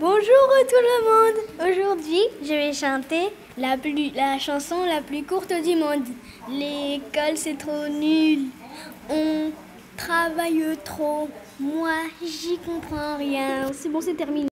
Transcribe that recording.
Bonjour tout le monde Aujourd'hui, je vais chanter la, plus, la chanson la plus courte du monde. L'école, c'est trop nul. On travaille trop. Moi, j'y comprends rien. C'est bon, c'est terminé.